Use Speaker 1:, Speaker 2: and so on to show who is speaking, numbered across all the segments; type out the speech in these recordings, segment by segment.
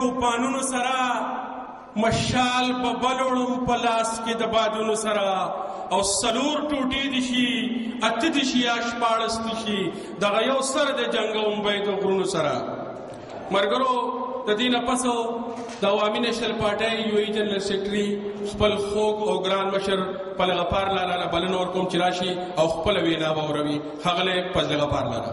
Speaker 1: توپانونو سره مشال په بلوړم په لاس کې د بادونو سره او سلور ټوټې دي شي اته دي شي یا شپاړس دي شي دغه یو سره د جنګ او مبید غرونو سره مرګرو د دې نه پسو د عوامي نېشنل پارټۍ یو ای جنرال سیکرټري خپل خوګ او ګران مشر په لغه پار لاله لا بلنه ور کوم چې راشي او خپل وینا وروي
Speaker 2: هغه له پزلغه پار لاله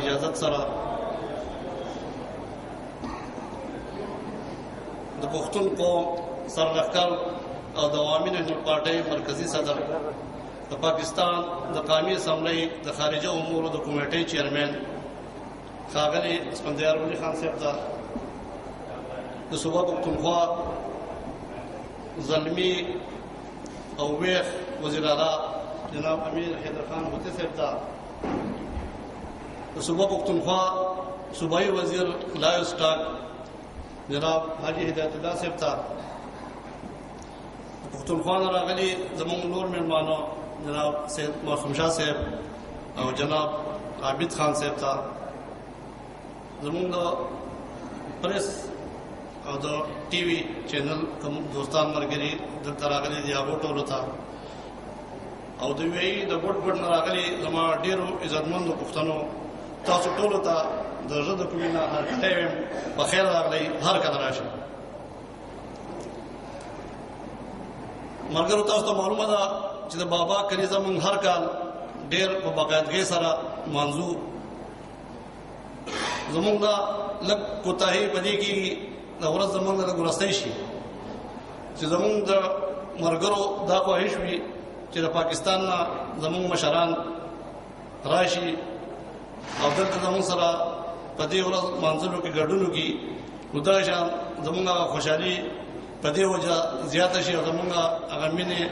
Speaker 2: اجازت سره د پښتون قوم سرلښکر او د عوامي نېشنل پارټۍ مرکزي صدر د پاکستان د قامي اسمبلۍ د خارجه امورو د کمیټې چیئرمین ښاغلی اسفندیار ولي خان صاحب ته د صوبه پښتونخوا زلمی او ویخ وزیر اعلی جناب امیر حیدر خان هوتي صاحب ته د صوبه پښتونخوا صوبایي وزیر لایو سټاک جناب حاجی هدایت الله صاحب ته پښتونخوا نه راغلي زموږ نور مېلمانو جناب سید معصوم شاه صاحب او جناب عابد خان صاحب ته زموږ د پریس او د ټي وي چینل کوم دوستان مرګري دلته راغلي دي هغه ټولو ته او د وی د ګډ ګډ راغلي زما ډیرو عزتمند پښتنو تاسو ټول ته د زړه د کومې نه هر کله ویم په خیر راغلی هر کله راشي مګر تاسو ته معلومه ده چې د بابا کلیزه مونږ هر کال ډیر په باقاعدګۍ سره منځو زمونږ دا لک کوتاهي پدې کې د ورځ زمونږ د ګرستۍ شي چې زمونږ د مرګرو دا خواهش وي چې د پاکستان نه زمونږ مشران راشي او دلته زمونږ سره په دې ورځ منځلو کې ګډون وکړي نو دا شان زمونږ خوشحالي په دې وجه زیاته شي او زمونږ هغه مینه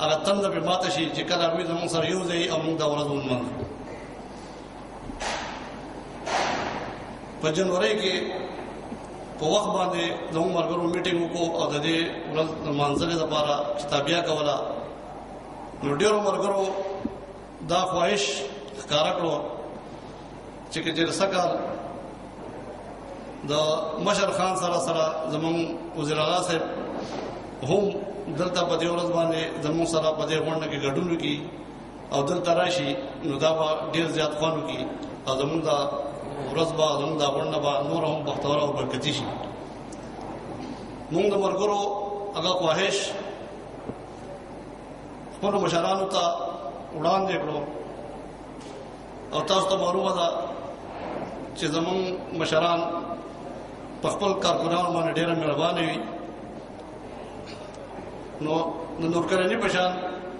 Speaker 2: هغه تند به ماته شي چې کله موږ زموږ سره یو ځای او موږ دا ورځ ونمنځو په جنوري کې په وخت باندې د عمر ګرو میټینګ وکړو او د دې ورځ د منځلې لپاره کتابیا کوله نو ډیر عمر ګرو دا خواهش ښکار کړو چې کې جرسکه د مشر خان سره سره زمون وزیر اعلی صاحب هم دلته په دې ورځ باندې زمون سره په دې غونډه کې ګډون وکړي او دلته راشي نو دا به ډیر زیات خوانو کی او زمونږ دا ورځ به زمونږ دا غونډه به نور هم بختوره او برکتی شي مونږ د مرګرو هغه خواهش خپل مشرانو ته وړاندې کړو او تاسو ته معلومه ده چې زمونږ مشران په خپل کارکونانو باندې ډېر مهربان وي نو نو نور کړنی په شان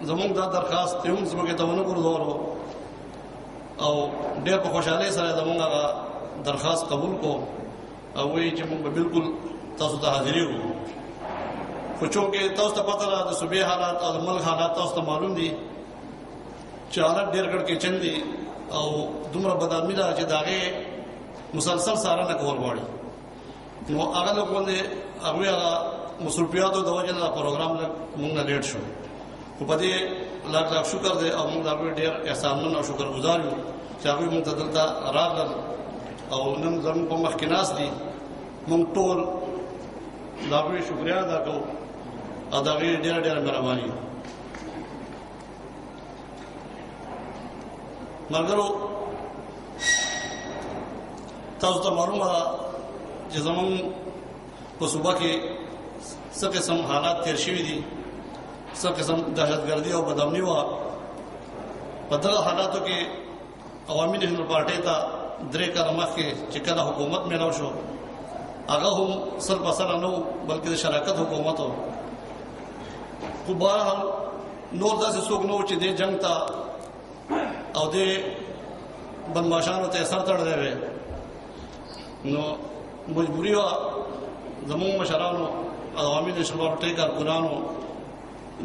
Speaker 2: زمونږ دا درخواست ته هم زموږ ته ونه ګرځورو او ډېر په خوشاله سره زمونږ هغه درخواست قبول کو او وی چې موږ بالکل تاسو ته حاضر یو خو چونکه تاسو ته پته را د صوبې حالات او د ملک حالات تاسو ته معلوم دي چې حالات ډېر ګډ کې چند دي او دومره بدامي ده چې داغه مسلسل سارنه کول غواړي نو هغه له باندې هغه هغه مصروفیاتو د وجه نه پروګرام له مونږ نه لیټ شو خو په دې لاک لاک شکر دې او مونږ هغه ډیر احسانونه او شکر گزار یو چې هغه مونږ ته دلته راغلل او نن زموږ په مخ کې ناس دي مونږ ټول دا به شکریا ادا کوو ادا غیر ډیر ډیر مهرباني ملګرو تاسو ته معلومه ده چې زمونږ په صوبه کې څه قسم حالات تیر شوي دي څه قسم دهشتګردي او بدامني وه په دغه حالاتو کې عوامي نهضت پارټۍ ته درې کاله مخکې چې کله حکومت ملاو شو هغه هم سر په سر نه بلکې د شراکت حکومت و خو بهرحال نور داسې څوک نه چې د جنگ ته او د بنباشانو ته سر تړلی وي نو مجبوري وه زموږ مشرانو عوامي نشربارو ټیکار ګرانو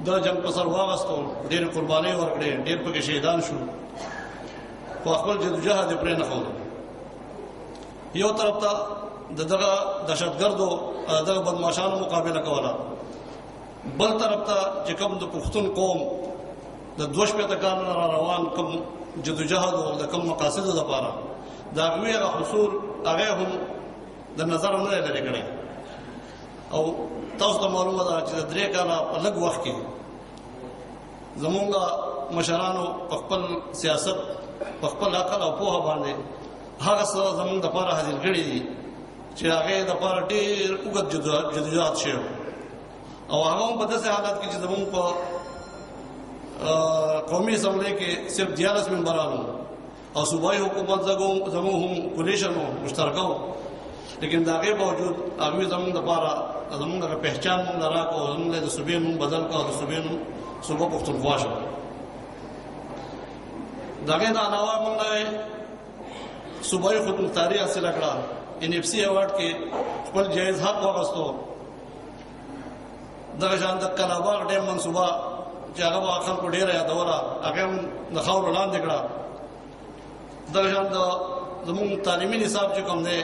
Speaker 2: دا جنگ په سر واغستو ډېر قرباني ورکړې ډېر پکې شهیدان شو خو خپل جدوجهد پرې نه خوړو یو طرف ته دغه دهشتګردو دغه بدمعشانو مقابله کوله بل طرف ته چې کوم د پښتون قوم د دوش په تکان را روان کوم جدوجهد او د کوم مقاصدو لپاره دا غوی غ حصول هغه هم د نظر نه لري کړی او تاسو ته معلومه ده چې درې کاله په لږ وخت کې زمونږ مشرانو په خپل سیاست په خپل عقل او پوهه باندې هغه سره زمونږ د پاره حاضر کړی دي چې هغه د پاره ډېر وګت جدوجات شي او هغه په داسې حالت کې چې زمونږ په قومي اسمبلی کې صرف 14 ممبرانو او صوبایي حکومت زګوم زموږ هم کولیشن او مشترکه وو لیکن دا غي باوجود هغه زموږ د پاره زموږ د پہچان مونږ راکو زموږ د صوبې نوم بدل کو د صوبې نوم صوبه پښتونخوا شو دا غي دا علاوه مونږ صوبایي خود مختاري حاصل کړه ان اف سي ایوارډ کې خپل جایز حق واغستو دغه شان د کلاباغ ډیم منصوبه چې هغه به خلکو ډېره یادوله هغه هم د خاورو لاندې کړه دغه شان د زموږ تعلیمي نصاب چې کوم دی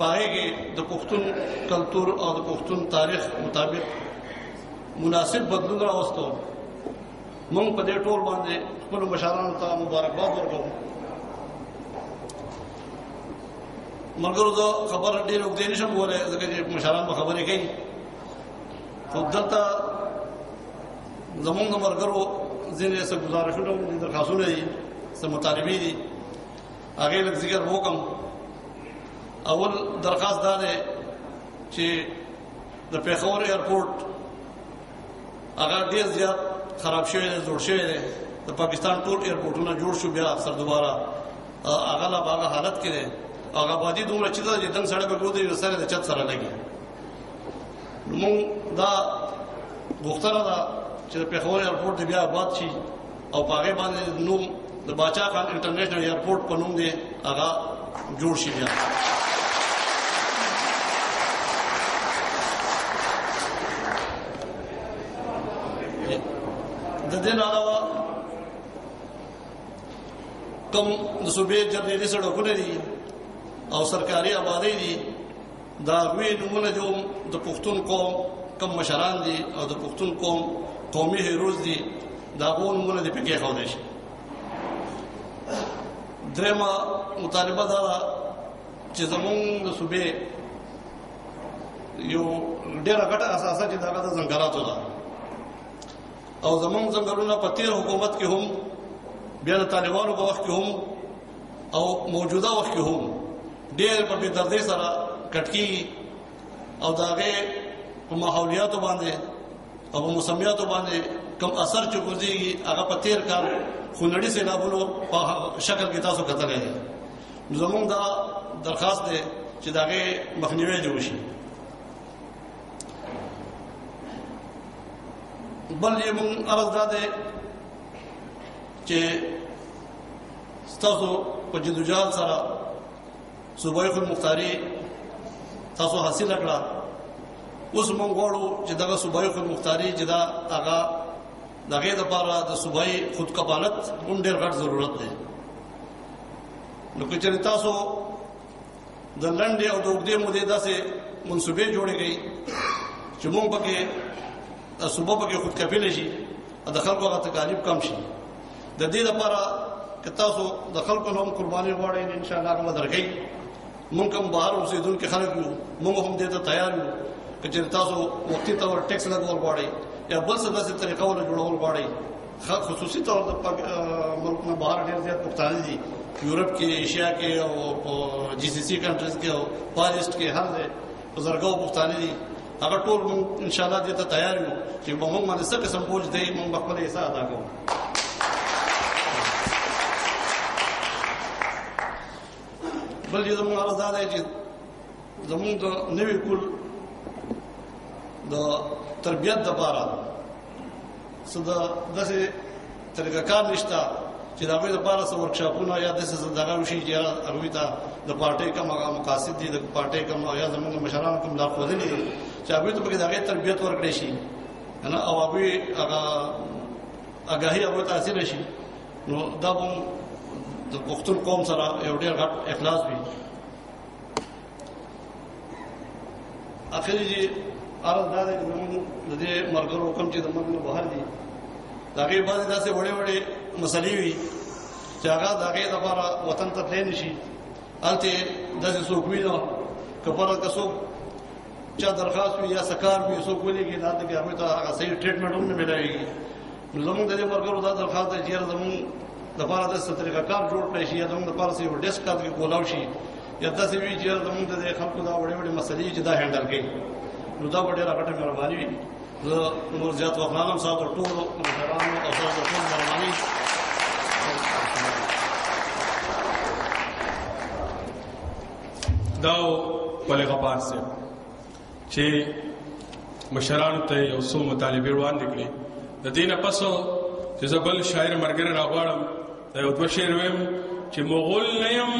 Speaker 2: پاره کې د پښتون کلچر او د پښتون تاریخ مطابق مناسب بدلون راوستو مونږ په دې ټول باندې خپل مشرانو ته مبارکباد ورکوم ملګرو دا خبر ډېر وګدې نشم ګوره ځکه چې مشران په خبرې کوي خو دلته زمونږ ملګرو ځینې څه گزارشونه دي درخواستونه دي څه مطالبې دي هغه لږ ذکر وکم اول درخواست دا ده چې د پیښور ایرپورټ هغه ډیر زیات خراب شوی دی جوړ شوی دی د پاکستان ټول ایرپورټونه جوړ شو بیا سر دوباره هغه لا باغه حالت کې دی هغه باندې دومره چې دا جدن سړی به ګوتې نو سره د چت سره لګي نو دا غوښتنه ده چې په خوري ایرپورټ بیا آباد شي او په هغه باندې نوم د باچا خان انټرنیشنل ایرپورټ په نوم دی هغه جوړ شي بیا د دې علاوه کوم د صوبې جرنیلي سړکونه دي او سرکاري آبادی دي د هغوی نومونه چې د پښتون قوم کم مشران دي او د پښتون قوم قومي هیروز دي دا غو نمونه دې پکې خو دې شي درېما مطالبه دا چې زمونږ د صوبې یو ډېر غټه اساسه چې دا د ځنګلاتو ده او زمونږ ځنګلونه په تیر حکومت کې هم بیا د طالبانو په وخت کې هم او موجوده وخت کې هم ډېر په بې دردۍ سره کټ کېږي او د هغې په ماحولیاتو باندې او په موسمیاتو باندې کم اثر چې ګرځېږي هغه په تېر کال خونړي سېلابونو په شکل کې تاسو کتلی دی نو زمونږ دا درخواست دی چې د هغې مخنیوی دې وشي بل یې مونږ عرض دا دی چې تاسو په جدوجال سره صوبای خود مختاری تاسو حاصل کړه اوس موږ غواړو چې دغه صوبای خود مختاری چې دا هغه دغه د پاره د صوبای خود کفالت هم ډیر غټ ضرورت دی نو کچې تاسو د لنډې او د اوږدې مودې داسې منصوبې جوړې کړي چې موږ پکې صوبه پکې خود کفیل شي د خلکو غو تکالیف کم شي د دې لپاره که تاسو د خلکو نوم قرباني غواړئ ان شاء الله موږ درګي موږ هم بهر اوسېدونکو خلک یو موږ هم دې ته تیار یو چې تاسو وختي تور ټیکس لګول غواړئ یا بل څه داسې طریقه ولا جوړول غواړئ خا خصوصي طور د ملک نه بهر ډېر زیات پښتانه دي یورپ کې ایشیا کې او په جی سي سي کنټریز کې او پاریسټ کې هر ځای په زرګاو پښتانه دي هغه ټول مون ان شاء الله دې ته تیار یو چې به مونږ باندې څه قسم بوج دی مونږ به خپل حصہ ادا کوو بل یو زموږ عرض ده چې زموږ د نوې کول د تربيت لپاره صدا دغه طریقه کار نشته چې دا به لپاره سم ورکشاپونه یا د څه زندګا وشي چې هغه ته د پارټي کوم هغه مقاصد دي د پارټي کوم یا زموږ مشران کوم دا خو دي چې هغه ته پکې دغه تربيت ورکړي شي انا او هغه هغه هغه هغه تاثیر شي نو دا هم د پښتون قوم سره یو ډېر غټ اخلاص وي اخر جی ارز دا دی زموږ د دې مرګرو حکم چې د مرګ نه بهر دي دا غي بعضې داسې وړې وړې مسلې وي چې هغه د هغې لپاره وطن ته تللی نه شي هلته داسې څوک وي نه که پره که څوک چا درخواست وي یا سکار وي څوک ولېږي نه هلته بیا هغوی ته هغه صحیح ټریټمنټ هم نه میلاوېږي نو زموږ د دې مرګرو دا درخواست دی چې یاره زموږ لپاره داسې طریقه کار جوړ کړی شي یا زموږ لپاره څه یو ډیسک کار کې کولاو شي یا داسې وي چې زمونږ د خلکو دا وړې وړې مسلې چې دا هینډل کوي نو دا به ډېره غټه مهرباني وي زه نور زیات وخت نه لرم صاحب د ټولو مشرانو او صاحب د ټولو مهرباني
Speaker 1: دا پلې غپار صاحب چې مشرانو ته یو څو مطالبه وړاندې کړې د دې نه پسو چې زبل شاعر مرګره راغواړم دا یو دوه شعر ویم چې مغول نه يم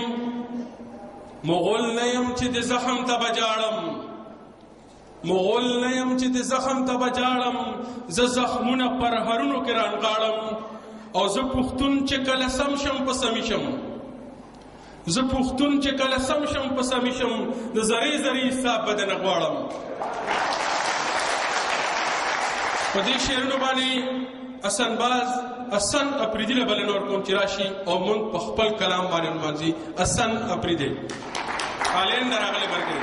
Speaker 1: مغول نه يم چې د زخم ته بجاړم مغول نه يم چې د زخم ته بجاړم زه زخمونه پر هرونو کې رانغاړم او زه پښتون چې کله سم شم په سم شم زه پښتون چې کله سم شم په سمې شم د ذرې ذرې حساب به درنه غواړم په دې شعرونو باندې حسن باز حسن اپریدي له بلنه ورکوم چې راشي او مونږ په خپل کلام باندې نمانځي حسن اپریدي هالینډ راغلی ملګری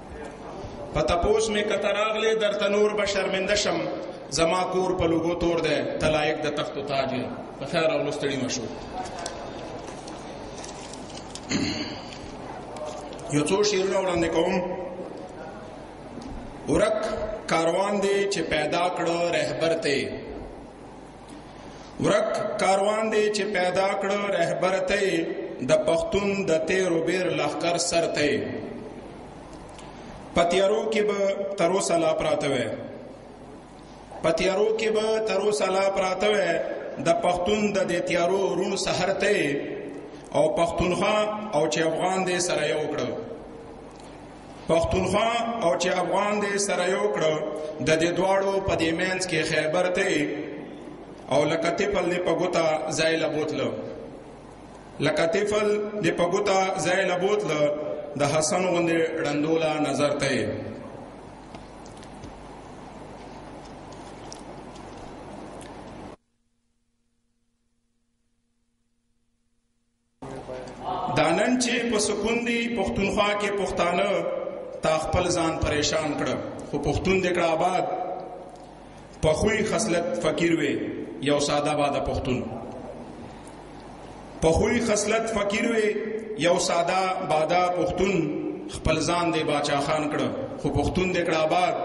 Speaker 1: په تپوس مې کته راغلې درته نور
Speaker 3: به شرمنده شم زما کور په لوګو تور دی ته لایق د تخت و تاج یې په خیر راغلو ستړي مه شو یو څو شعرونه وړاندې کوم ورک کاروان دی چې پیدا کړو رهبر ته ورک کاروان دی چې پیدا کړ رهبر ته د پښتون د تیرو بیر لخر سر ته پتیارو کې به ترو سلا پراته وې پتیارو کې به ترو سلا پراته وې د پښتون د دې تیارو رون سحر ته او پښتونخوا او چې افغان دې سره یو کړو پښتونخوا او چې افغان دې سره یو کړو د دې دواړو په دې مینس کې خیبر ته او لکه تپل دې په ګوتا ځای لبوتلو لکه تفل د پګوتا زای لبوت له د حسن غوندې ړندولا نظر ته دا نن چې په سکون دی پښتونخوا کې پښتانه تا خپل ځان پریشان کړ خو پښتون دې کړه آباد په خوې خصلت فقیر وې یو ساده باد پښتون په خوې خصلت فقیر وې یو ساده بادا پښتون خپل ځان دې باچا خان کړ خو پښتون دې کړه آباد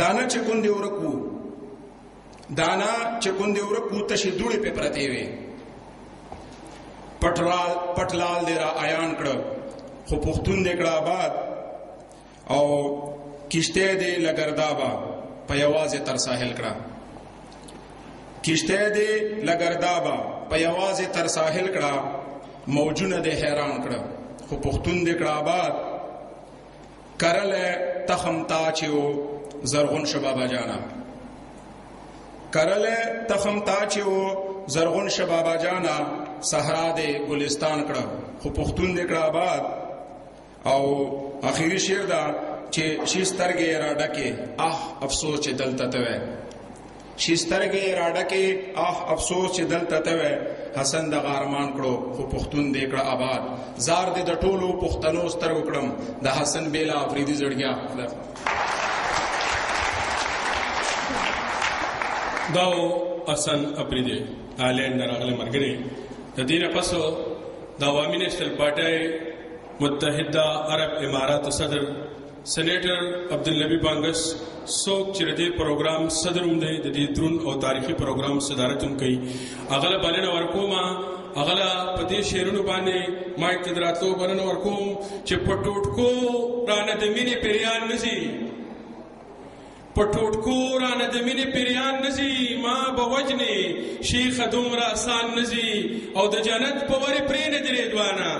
Speaker 3: دانه چې کون دې ورکو دانا چې ګوندې ورک وو تشې دوړې په پرتې وې پټلال پټلال دې را عیان کړ خو پښتون دې کړه آباد او کشته دې لګردابا په یوازې تر ساحل کړه کشته دې لګردابا په یوازې تر ساحل کړه موجونه دې حیران کړه خو پښتون دې کړه آباد کرلی تخم تا چې و زرغون شه بابا جانا کرلی تخم تا چې و زرغون شه بابا جانا صحرا دې ګلستان کړه خو پښتون دې کړه آباد او اخیری شعر دا چې شي سترګې را ډکه اه افسوس چې دلته ته وې چی سترګې یې راډکې اخ افسوس چې دلته ته وې حسن د غارمان کړو خو پښتون دې کړه آباد زار دې د ټولو پښتنو سترګو کړم د حسن بیلا افریدي زړګیا
Speaker 1: دا حسن افریدي آلند راغله مرګري د دې نه پسو د عوامي نېشنل پارټي متحده عرب امارات صدر سېنېټر عبدالنبي بانګس څوک چې د دې پروګرام صدر هم دی د دې درون او تاریخي پروګرام صدارت هم کوي هغه له بلنه ورکوم هغه له په دې شعرونو باندې ما اقتدراتو بلنه ورکوم چې په ټوټکو رانه د مینې پیریان نزي په ټوټکو رانه د مینې پیریان نزي ما به وجنې شیخه دومره آسان نزي او د جنت په ورې پرې نه درې دوانه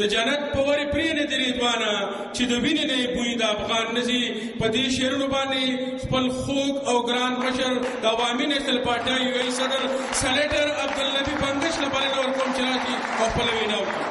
Speaker 1: د جنت په ورې پرې نه دې ریدوانه چې د وینې نه یې بوی د افغان نه ځي په دې شعرونو باندې خپل خوږ او ګران مشر د عوامي نېشنل پارټۍ یو یې صدر سلیټر عبدالنبي بندش له بلنه ورکوم چې راشي او خپله وینا وکړي